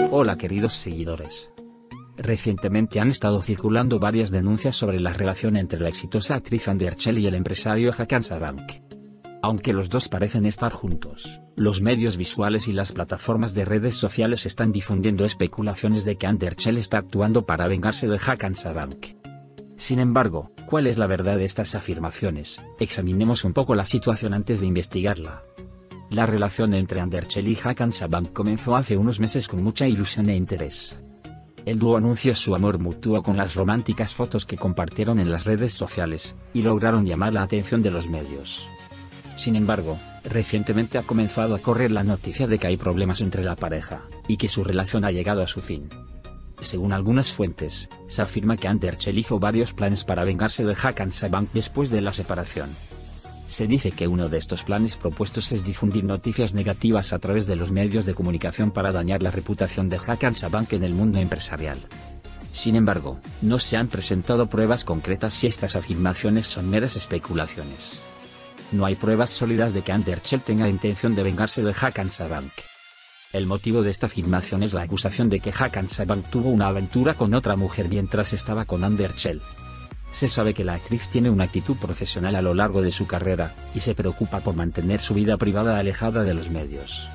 Hola queridos seguidores. Recientemente han estado circulando varias denuncias sobre la relación entre la exitosa actriz Anderchel y el empresario Hakan Sabank. Aunque los dos parecen estar juntos, los medios visuales y las plataformas de redes sociales están difundiendo especulaciones de que Anderchel está actuando para vengarse de Hakan Sabank. Sin embargo, ¿cuál es la verdad de estas afirmaciones? Examinemos un poco la situación antes de investigarla. La relación entre Anderchel y Hakan Sabank comenzó hace unos meses con mucha ilusión e interés. El dúo anunció su amor mutuo con las románticas fotos que compartieron en las redes sociales, y lograron llamar la atención de los medios. Sin embargo, recientemente ha comenzado a correr la noticia de que hay problemas entre la pareja, y que su relación ha llegado a su fin. Según algunas fuentes, se afirma que Anderchel hizo varios planes para vengarse de Hakan Sabank después de la separación. Se dice que uno de estos planes propuestos es difundir noticias negativas a través de los medios de comunicación para dañar la reputación de Hakan Sabank en el mundo empresarial. Sin embargo, no se han presentado pruebas concretas si estas afirmaciones son meras especulaciones. No hay pruebas sólidas de que Anderchel tenga intención de vengarse de Hakan Sabank. El motivo de esta afirmación es la acusación de que Hakan Sabank tuvo una aventura con otra mujer mientras estaba con Anderchel. Se sabe que la actriz tiene una actitud profesional a lo largo de su carrera, y se preocupa por mantener su vida privada alejada de los medios.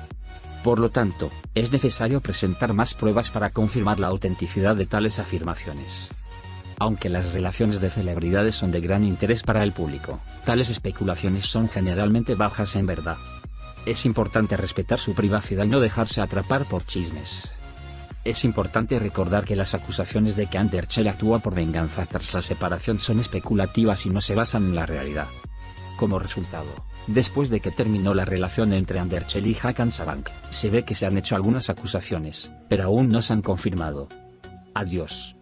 Por lo tanto, es necesario presentar más pruebas para confirmar la autenticidad de tales afirmaciones. Aunque las relaciones de celebridades son de gran interés para el público, tales especulaciones son generalmente bajas en verdad. Es importante respetar su privacidad y no dejarse atrapar por chismes. Es importante recordar que las acusaciones de que Anderchel actúa por venganza tras la separación son especulativas y no se basan en la realidad. Como resultado, después de que terminó la relación entre Anderchel y Hakan Sabank, se ve que se han hecho algunas acusaciones, pero aún no se han confirmado. Adiós.